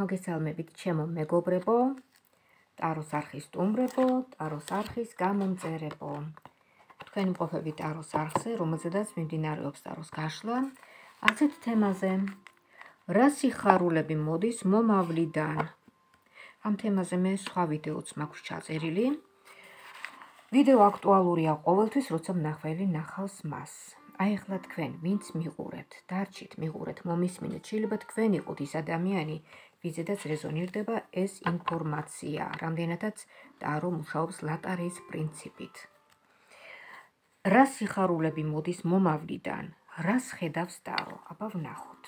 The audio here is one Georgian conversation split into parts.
მოგესალმებით ჩემო მეგობრებო, ტაროს არხის სტუმრებო, ტაროს არხის გამომწერებო. თქვენ მყოფები ტაროს არხზე, რომელზედაც მიმდინარეობს ტაროს გაშლა, ასეთ თემაზე. რა სიხარულები მოდის მომავლიდან? ამ თემაზე მე სხვა ვიდეოც მაქვს ჩაწერილი. ვიდეო აქტუალურია ყოველთვის, როცა მნახველი ნახავს მას. აი ახლა თქვენ ვინც მიყურებთ, დარჩით მიყურეთ, მომისმინეთ, შეიძლება თქვენ იყოთ ის ადამიანი, ვიზედაც რეზონირდება ეს ინფორმაცია, რამდენადაც ტარო მუშაობს ლატარიის პრინციპით. რა სიხარულები მოდის მომავლიდან? რას ხედავს ტარო? აბა ვნახოთ.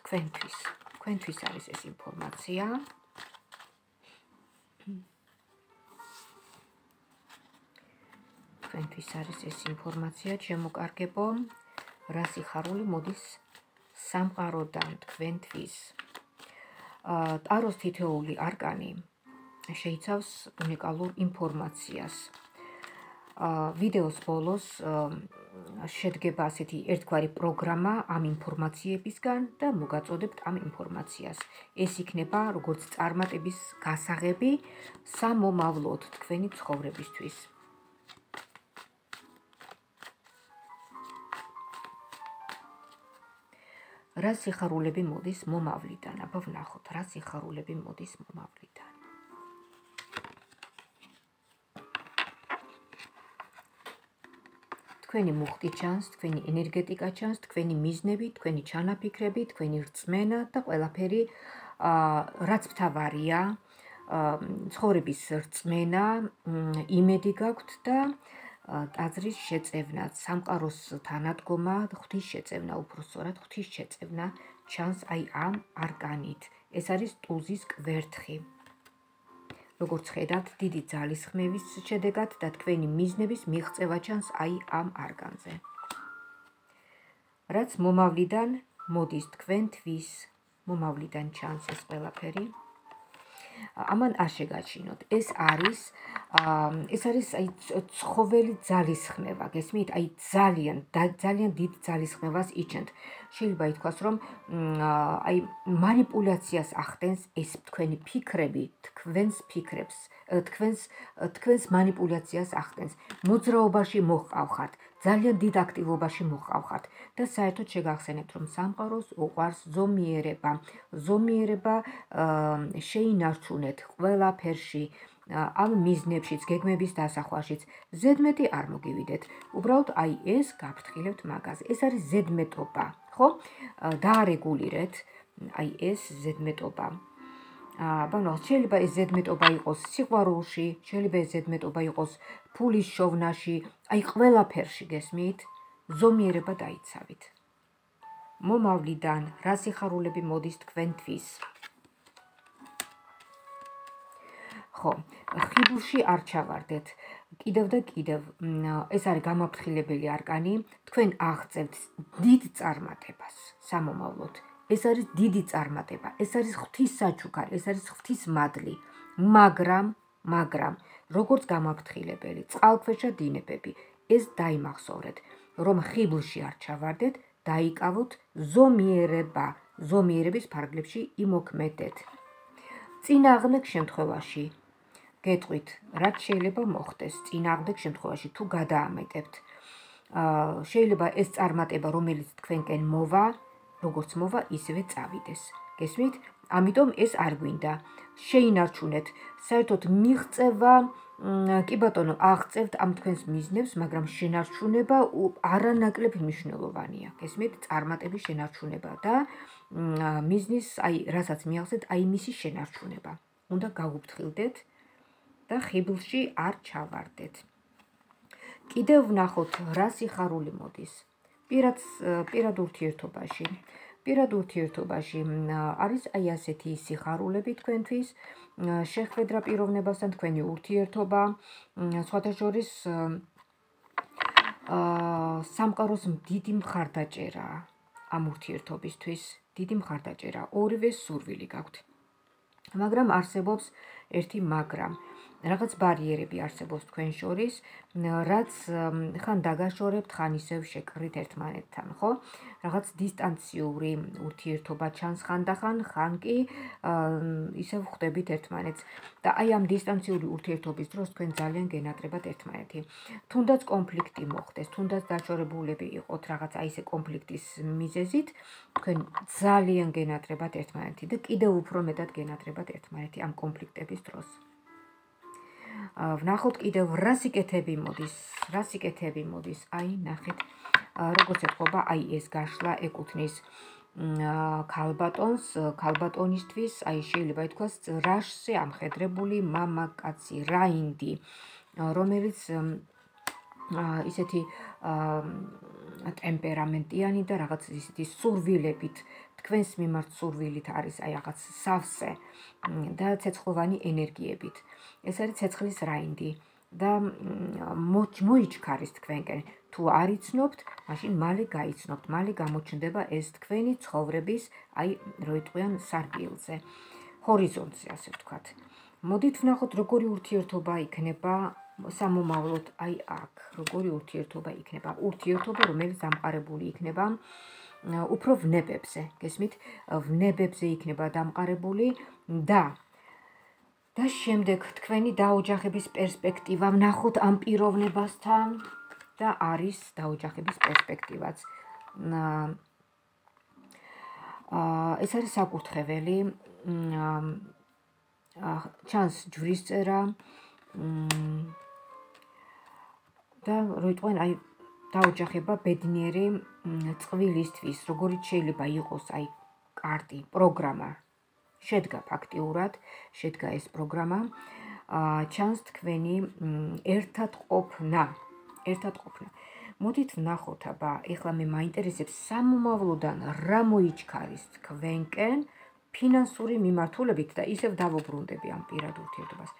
თქვენთვის, თქვენთვის არის ეს ინფორმაცია. თქვენთვის არის ეს ინფორმაცია, შემოკარგებო. რა სიხარული მოდის სამყაროდან თქვენთვის? ტაროს თითეული არკანი შეიცავს უნიკალურ ინფორმაციას. ვიდეოს ბოლოს შედგება ასეთი ერთგვარი პროგრამა ამ ინფორმაციებისგან და მოგაწოდებთ ამ ინფორმაციას. ეს იქნება როგორც წარმატების გასაღები სამომავლოდ თქვენი ცხოვრებისთვის. რა სიხარულები მოდის მომავლიდან? აბა ვნახოთ, რა სიხარულები მოდის მომავლიდან. თქვენი მუხტი ჩანს, თქვენი ენერგეტიკა ჩანს, თქვენი მიზნები, თქვენი ჩანაფიქრები, თქვენი რწმენა და ყველაფერი აა რაც მთავარია, აა ცხოვრების რწმენა, იმედი გაქვთ და ტაძრის შეწევნა, სამყაროს თანადგომა, ღვთის შეწევნა, უფრო სწორად ღვთის შეწევნა ჩანს აი ამ არკანით. ეს არის ტუზის კვერთხი. როგორც ხედავთ, დიდი ძალის ხმევის შედეგად და თქვენი მიზნების მიღწევა ჩანს აი ამ არკანზე. რაც მომავლიდან მოდის თქვენთვის, მომავლიდან ჩანს ეს ყველაფერი. ამან არ შეგაჩინოთ. ეს არის ეს არის აი ცხოველი ძალისხმევა, გესმით? აი ძალიან ძალიან დიდ ძალისხმევას იჩენთ. შეიძლება ითქვას, რომ აი манипуляციას ახდენს ეს თქვენი ფიქრები, თქვენს ფიქრებს, თქვენს თქვენს манипуляციას ახდენს. მოძრაობაში მოჰყავხართ. ძალიან დიდ აქტივობაში მოხავხართ და საერთოდ შეგახსენებთ, რომ სამყაროს უყარს ზომიერება. ზომიერება შეინარჩუნეთ ყველაფერში. ამ მიზნებშიც, გეგმების დასახვაშიც ზედმეტი არ მოგივიდეთ. უბრალოდ აი ეს გაფრთხილებთ მაგაზე. ეს არის ზედმეტობა, ხო? დაარეგულირეთ აი ეს ზედმეტობა. აა, ბანო, შეიძლება ეს ზედმეტობა იყოს სიყვარულში, შეიძლება ეს ზედმეტობა იყოს ფულის შოვნაში, აი ყველაფერში გესმით? ზომიერება დაიცავით. მომავლიდან რა სიხარულები მოდის თქვენთვის? ხო, ხიბულში არ ჩავარდეთ. კიდევ და კიდევ ეს არის გამაფრთხილებელი არკანი. თქვენ აღწევთ დიდ წარმატებას სამომავლოდ. ეს არის დიდი წარმატება. ეს არის ღვთის საჩუქარი, ეს არის ღვთის მადლი. მაგრამ, მაგრამ როგორც გამაფრთხილებელი, წყალქვეშა დინებები, ეს დაიმახსოვრეთ, რომ ხიბულში არ ჩავარდეთ, დაიკავოთ ზომიერება, ზომიერების ფარგლებში იმოქმედეთ. წინააღმდეგ შემთხვევაში გეტყვით, რაც შეიძლება მოხდეს წინააღმდეგ შემთხვევაში თუ გადაამეტებთ. აა შეიძლება ეს წარმატება, რომელიც თქვენკენ მოვა, როგორც მოვა, ისევე წავიდეს. გესმით? ამიტომ ეს არ გვინდა. შეინარჩუნეთ. საერთოდ მიღწევა კი ბატონო, აღწევთ ამ თქვენს მიზნებს, მაგრამ შენარჩუნება არანაკლებ მნიშვნელოვანია. გესმით? წარმატების შენარჩუნება და მიზნის, აი, რასაც მიაღწევთ, აი მისი შენარჩუნება. უნდა გაუფრთხილდეთ და ხიბლში არ ჩავარდეთ. კიდევ ვნახოთ, რა სიხარული მოდის. პირად პირად ურთიერთობაში. პირად ურთიერთობაში არის აი ასეთი სიხარულები თქვენთვის, შეხვედრა პიროვნებასთან თქვენი ურთიერთობა, სხვათა შორის აა სამყაროს დიდი მხარდაჭერა ამ ურთიერთობისთვის, დიდი მხარდაჭერა, ორივე სურვილი გაქვთ. მაგრამ არსებობს ერთი მაგრამ. რაღაც ბარიერები არსებობს თქვენ შორის, რაც ხან დაგაშორებთ, ხან ისევ შეკრით ერთმანეთთან, ხო? რაღაც დისტანციური ურთიერთობა ჩანს ხან და ხან, ხან კი ისევ ხვდებით ერთმანეთს. და აი ამ დისტანციური ურთიერთობის დროს თქვენ ძალიან გენატრებათ ერთმანეთი. თუნდაც კონფლიქტი მოხდეს, თუნდაც დაშორებულები იყოთ რაღაც აი ესე კონფლიქტის მიზეზით, თქვენ ძალიან გენატრებათ ერთმანეთი და კიდევ უფრო მეტად გენატრებათ ერთმანეთი ამ კონფლიქტების დროს. ვნახოთ კიდევ რა სიკეთები მოდის, რა სიკეთები მოდის. აი, ნახეთ, როგორც ეთქობა, აი ეს გაშლა ეკუთნის ქალბატონს, ქალბატონისთვის, აი შეიძლება ითქვას, რაშზე ამხედრებული მამაკაცი, რაინდი, რომელიც ისეთი ტემპერამენტიანი და რაღაც ისეთი სურვილებით თქვენს მიმართ სურვილით არის აი რაღაც სავსე და ცეცხლოვანი ენერგიებით. ეს არის ცეცხლის რაინდი და მოიჩქარის თქვენკენ. თუ არ იცნობთ, მაშინ მალე გაიცნობთ, მალე გამოჩნდება ეს თქვენი ცხოვრების აი როიტყვიან სარკილზე, ჰორიზონტზე, ასე ვთქვათ. მოდით ვნახოთ, როგორი ურთიერთობა იქნება სამომავლოდ აი აქ, როგორი ურთიერთობა იქნება. ურთიერთობა, რომელიც დამყარებული იქნება უფრო ვნებებზე, გესმით? ვნებებზე იქნება დამყარებული და და შემდეგ თქვენი დაოჯახების პერსპექტივა ვნახოთ ამ პიროვნებასთან და არის დაოჯახების პერსპექტივაც. აა ეს არის საკურთხეველი. აა ჩანს ჯვრის წერა. და როიტყვენ აი დაოჯახება ბედნიერი წვილისთვის, როგორიც შეიძლება იყოს აი კარტი, პროგრამა, შედგა ფაქტიურად, შედგა ეს პროგრამა. აა ჩანს თქვენი ერთად ყოფნა, ერთად ყოფნა. მოდით ვნახოთ, აბა, ეხლა მე მაინტერესებს სამომავლოდან რა მოიჩქარის თქვენკენ ფინანსური მიმართულებით და ისევ დავუბრუნდები ამ პირად ურთიერთობას.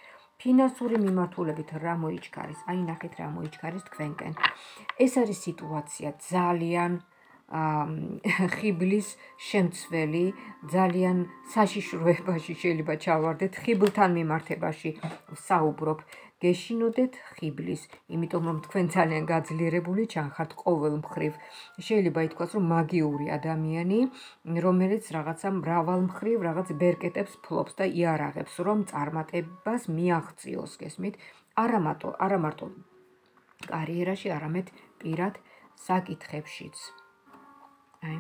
ფინანსური მიმართულებით რა მოიჩქარის? აი ნახეთ რა მოიჩქარის თქვენკენ. ეს არის სიტუაცია ძალიან ხიბლის შემცველი ძალიან საშიშროებაში შეიძლება ჩავარდეთ ხიბლთან მიმართებაში საუბრობ. გეშინოდეთ ხიბლის იმიტომ რომ თქვენ ძალიან გაძლიერებული ჩანხართ ყოველ მხრივ. შეიძლება ითქვას რომ მაგიური ადამიანი რომელიც რაღაცა მრავალ მხრივ რაღაც ბერკეტებს ფლობს და იარაღებს რომ წარმატებას მიაღწიოს გესმით? არა მარტო არა მარტო კარიერაში არამედ პირად საკითხებშიც აი.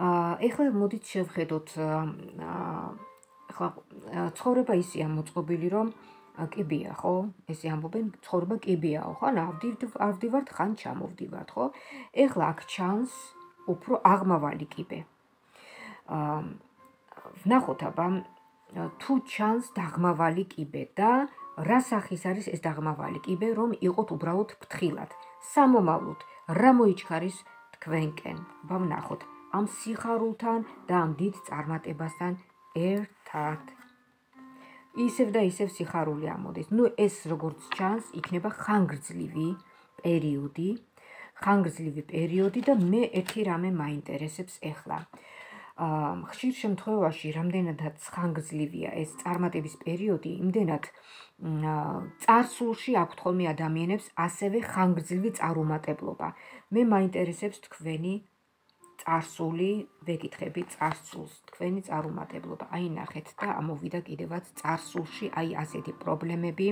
აა ეხლა მოდით შევხედოთ ეხლა ცხოვრება ისია მოწყობილი რომ კიბია ხო? ესე ამბობენ ცხოვრება კიბიაო ხო? ავდივართ ხან ჩამოვდივართ ხო? ეხლა აქ ჩანს უფრო აღმავალი კიბე. აა ვნახოთ აბა თუ ჩანს დაღმავალი კიბე და რა სახის არის ეს დაღმავალი კიბე რომ იყოთ უბრალოდ ფრთხილად სამომავლოდ რა მოიჩქარის თქვენკენ? ბავნახოთ ამ სიხარულთან და ამ დიდ წარმატებასთან ერთად. ისევ და ისევ სიხარული ამოდის. ნუ ეს როგორც ჩანს იქნება ხანგრძლივი პერიოდი ხანგრძლივი პერიოდი და მე ერთი რამე მაინტერესებს ახლა ხშირ შემთხვევაში რამდენადაც ხანგრძლივია ეს წარმატების პერიოდი, იმდენად წარსულში აქვთ ხოლმე ადამიანებს ასევე ხანგრძლივი წარუმატებლობა. მე მაინტერესებს თქვენი წარსული, ვეკითხები წარსულს, თქვენი წარუმატებლობა. აი ნახეთ და ამოვიდა კიდევაც წარსულში აი ასეთი პრობლემები.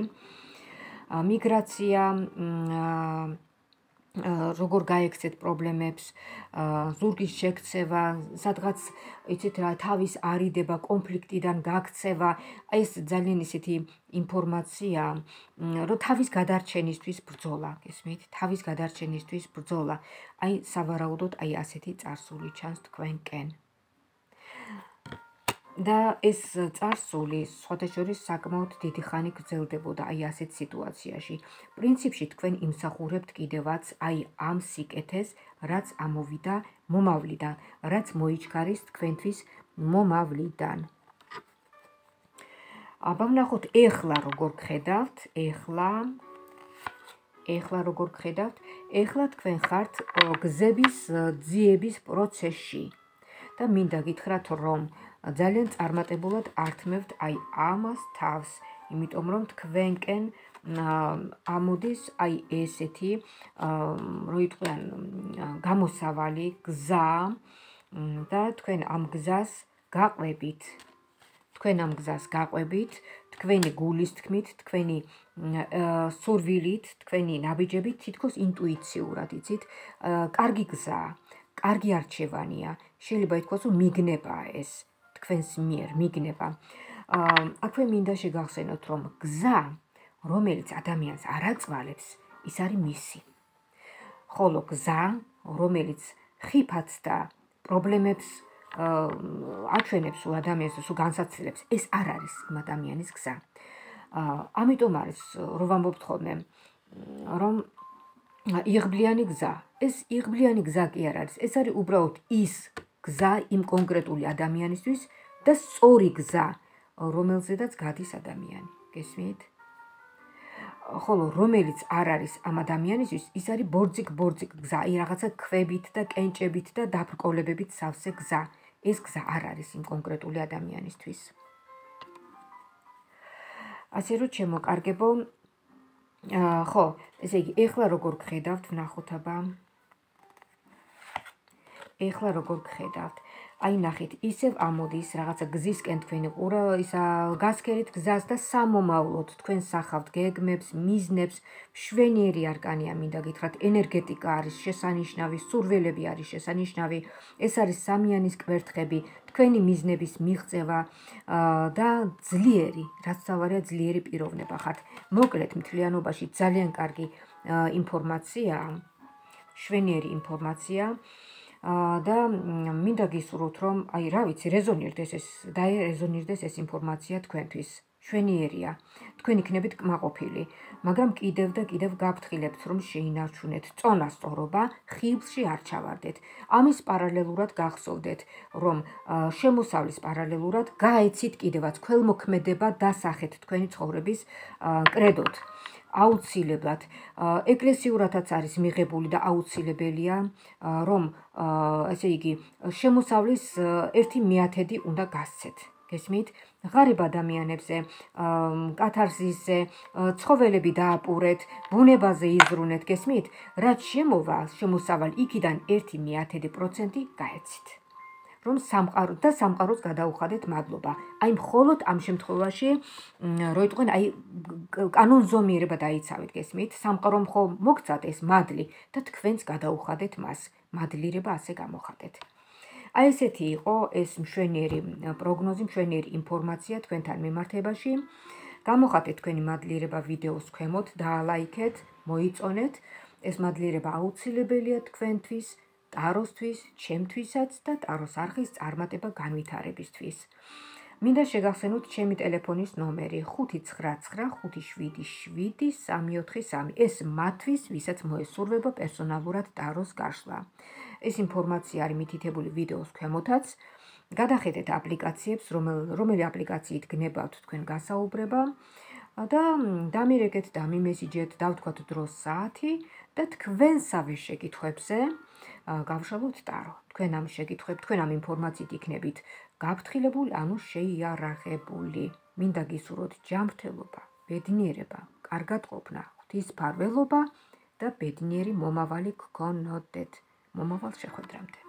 მიგრაცია, აა როგორ გაექცეთ პრობლემებს, ზურგის შექცევა, სადღაც იცით რა, თავის არიდება, კონფლიქტიდან გაქცევა, ეს ძალიან ისეთი ინფორმაცია, რომ თავის გადარჩენისთვის ბრძოლა, გესმით? თავის გადარჩენისთვის ბრძოლა. აი, სავარაუდოდ აი ასეთი წარსული ჩანს თქვენკენ. და ეს წარსული სხვადასხვის საკმაოდ დიდი ხანი გრძელდებოდა აი ასეთ სიტუაციაში. პრინციპში თქვენ იმსახურებთ კიდევაც აი ამ სიკეთეს, რაც ამოვიდა მომავლიდან, რაც მოიჩქარის თქვენთვის მომავლიდან. აბა ვნახოთ ეხლა როგორ ხედავთ, ეხლა ეხლა როგორ ხედავთ, ეხლა თქვენ ხართ გზების ძიების პროცესში. და მინდა გითხრათ, რომ ძალიან წარმატებულად ართმევთ აი ამას თავს, იმიტომ რომ თქვენკენ ამოდის აი ესეთი როიტყვიან გამოსავალი გზა და თქვენ ამ გზას გაყვებით. თქვენ ამ გზას გაყვებით თქვენი გულის თქმით თქვენი სურვილით თქვენი ნაბიჯებით თითქოს ინტუიციურად იცით კარგი გზა კარგი არჩევანია. შეიძლება ითქვას რომ მიგნება ეს თქვენს მიერ მიგნება აქვე მინდა შეგახსენოთ რომ გზა რომელიც ადამიანს არაწვალებს, ის არის მისი. ხოლო გზა, რომელიც ხიფათს და პრობლემებს აჩვენებს უ ადამიანს, უ განსაცილებს, ეს არ არის იმ ადამიანის გზა. ამიტომ არის რო ვამბობთ ხოლმე, რომ იღბლიანი გზა, ეს იღბლიანი გზა კი არ არის, ეს არის უბრალოდ ის გზა იმ კონკრეტული ადამიანისთვის და სწორი გზა, რომელზედაც გადის ადამიანი. გესმით? ხოლო რომელიც არ არის ამ ადამიანისთვის, ის არის ბორძიკ-ბორძიკ გზა, აი რაღაცა ქვებით და კენჭებით და დაბრკოლებებით სავსე გზა. ეს გზა არ არის იმ კონკრეტული ადამიანისთვის. ასე რომ შემოკარგებო აა ხო, ესე იგი, ეხლა როგორ გხედავთ, ნახოთ აბა. ეხლა როგორ გხედავთ? აი ნახეთ, ისევ ამოდის რაღაცა გზისკენ თქვენი ყურა ისა გასკერით გზას და სამომავლოდ თქვენ სახავთ გეგმებს, მიზნებს, შვენიერი არკანია მინდა გითხრათ, ენერგეტიკა არის შესანიშნავი, სურვილები არის შესანიშნავი, ეს არის სამიანის კვერთხები, თქვენი მიზნების მიღწევა და ძლიერი, რაც თავარია ძლიერი პიროვნება ხართ. მოკლედ მთლიანობაში ძალიან კარგი ინფორმაცია, შვენიერი ინფორმაცია. და მინდა გისურვოთ რომ აი რა ვიცი რეზონირდეს ეს და რეზონირდეს ეს ინფორმაცია თქვენთვის. შვენიერია თქვენ იქნებით კმაყოფილი მაგრამ კიდევ და კიდევ გაფრთხილებთ რომ შეინარჩუნეთ. წონასწორობა ხილში არ ჩავარდეთ. ამის პარალელურად გახსოვდეთ რომ შემოსავლის პარალელურად გაეცით კიდევაც ქველმოქმედება დასახეთ თქვენი ცხოვრების კრედოთ აუცილებლად. ეკლესიურათაც არის მიღებული და აუცილებელია რომ ესე იგი შემოსავლის 1/10 უნდა გასცეთ გესმით? ღარიბ ადამიანებზე კათარსისზე ცხოველები დააპურეთ ბუნებაზე იზრუნეთ გესმით? რაც შემოვა შემოსავალ იქიდან 1/10% გაეცით რომ სამყარო და სამყაროს გადაუხადეთ მადლობა. აი მხოლოდ ამ შემთხვევაში რო იტყვენ აი კანონზომიერება დაიცავით გესმით, სამყარომ ხო მოგცათ ეს მადლი და თქვენს გადაუხადეთ მას. მადლიერება ასე გამოხატეთ. აი ესეთი იყო ეს მშვენიერი პროგნოზი, მშვენიერი ინფორმაცია თქვენთან მიმართებაში. გამოხატეთ თქვენი მადლიერება ვიდეოს ქვემოთ და ლაიქეთ, მოიწონეთ. ეს მადლიერება აუცილებელია თქვენთვის. ტაროსთვის, ჩემთვისაც და ტაროს არხის წარმატება განვითარებისთვის. მინდა შეგახსენოთ ჩემი ტელეფონის ნომერი 599577343. ეს მათვის, ვისაც მოესურვება პერსონალურად ტაროს გაშლა. ეს ინფორმაცია არის მითითებული ვიდეოს ქვემოთაც. გადახედეთ აპლიკაციებს, რომელი აპლიკაციით გნებავთ თქვენ გასაუბრება და დამირეკეთ და მიმესიჯეთ, დავთქვათ დროს საათი და თქვენსავე შეკითხვებზე გავშალოთ ტარო. თქვენ ამ შეკითხვებს, თქვენ ამ ინფორმაციით იქნებით გაფრთხილებული, ანუ შეიარაღებული. მინდა გისურვოთ ჯანმრთელობა, ბედნიერება, კარგად ყოფნა, ღვთისმფარველობა და ბედნიერი მომავალი გქონოდეთ. მომავალ შეხვედრამდე.